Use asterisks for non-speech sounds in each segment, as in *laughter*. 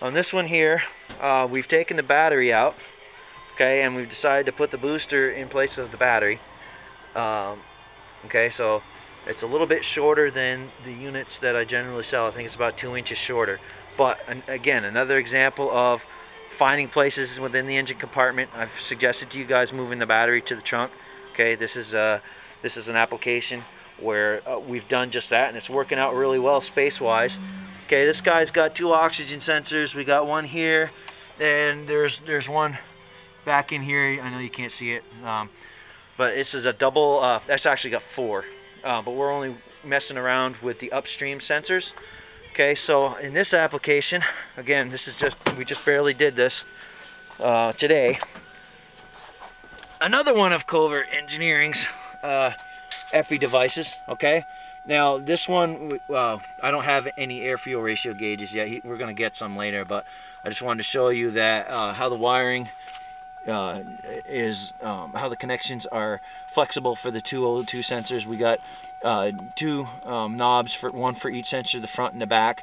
on this one here, uh, we've taken the battery out, okay, and we've decided to put the booster in place of the battery. Um, okay, so it's a little bit shorter than the units that I generally sell. I think it's about two inches shorter. But an, again, another example of finding places within the engine compartment. I've suggested to you guys moving the battery to the trunk. Okay, this is a uh, this is an application where uh, we've done just that, and it's working out really well space-wise. Okay, this guy's got two oxygen sensors. We got one here, and there's there's one back in here. I know you can't see it, um, but this is a double. Uh, that's actually got four, uh, but we're only messing around with the upstream sensors. Okay, so in this application, again, this is just, we just barely did this uh, today. Another one of Covert Engineering's uh, EFI devices, okay? Now, this one, well, I don't have any air-fuel ratio gauges yet. We're going to get some later, but I just wanted to show you that uh, how the wiring uh, is, um, how the connections are flexible for the two O2 sensors. We got uh, two um, knobs for one for each sensor, the front and the back.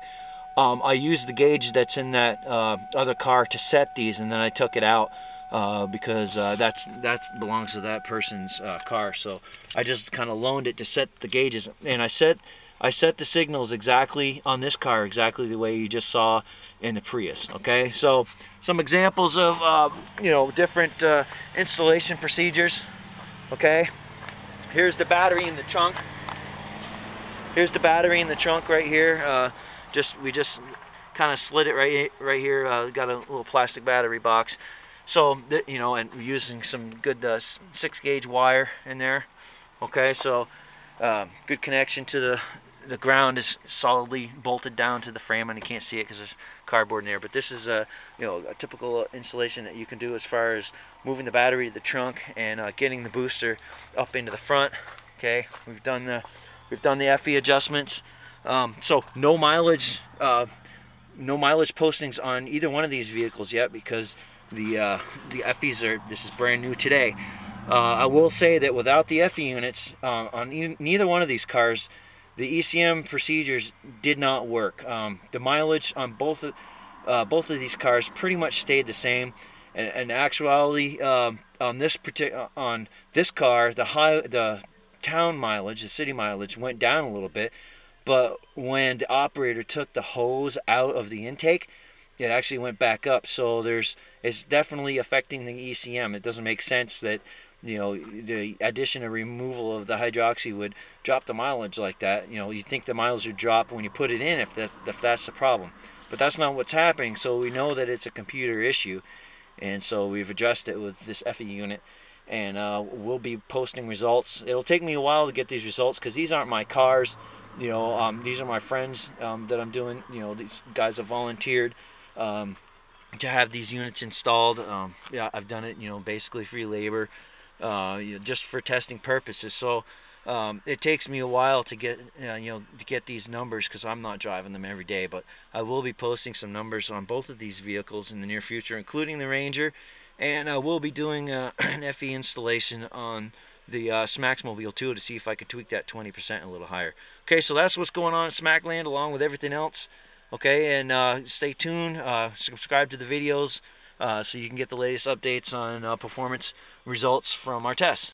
Um, I used the gauge that's in that uh, other car to set these, and then I took it out uh, because uh, that's that belongs to that person's uh, car. So I just kind of loaned it to set the gauges, and I set I set the signals exactly on this car exactly the way you just saw in the Prius. Okay, so some examples of uh, you know different uh, installation procedures. Okay, here's the battery in the trunk. Here's the battery in the trunk right here. Uh, just we just kind of slid it right right here. Uh, got a little plastic battery box. So you know, and using some good uh, six gauge wire in there. Okay, so uh, good connection to the the ground is solidly bolted down to the frame, and you can't see it because there's cardboard in there. But this is a you know a typical installation that you can do as far as moving the battery to the trunk and uh, getting the booster up into the front. Okay, we've done the We've done the FE adjustments. Um, so no mileage, uh, no mileage postings on either one of these vehicles yet because the uh, the FEs are this is brand new today. Uh, I will say that without the FE units uh, on e neither one of these cars, the ECM procedures did not work. Um, the mileage on both of, uh, both of these cars pretty much stayed the same. And, actuality, um, on this particular on this car, the high the town mileage, the city mileage, went down a little bit. But when the operator took the hose out of the intake, it actually went back up. So there's it's definitely affecting the ECM. It doesn't make sense that you know the addition or removal of the hydroxy would drop the mileage like that. You know you think the mileage would drop when you put it in if that if that's the problem, but that's not what's happening. So we know that it's a computer issue, and so we've addressed it with this FE unit and uh, we'll be posting results. It'll take me a while to get these results because these aren't my cars. You know, um, these are my friends um, that I'm doing. You know, these guys have volunteered um, to have these units installed. Um, yeah, I've done it. You know, basically free labor, uh, you know, just for testing purposes. So. Um, it takes me a while to get uh, you know to get these numbers because I'm not driving them every day, but I will be posting some numbers on both of these vehicles in the near future, including the Ranger and uh, we'll be doing uh, *clears throat* an FE installation on the uh, Smacksmobile too to see if I can tweak that 20% a little higher. Okay, so that's what's going on at Smackland along with everything else. Okay, and uh, stay tuned. Uh, subscribe to the videos uh, so you can get the latest updates on uh, performance results from our tests.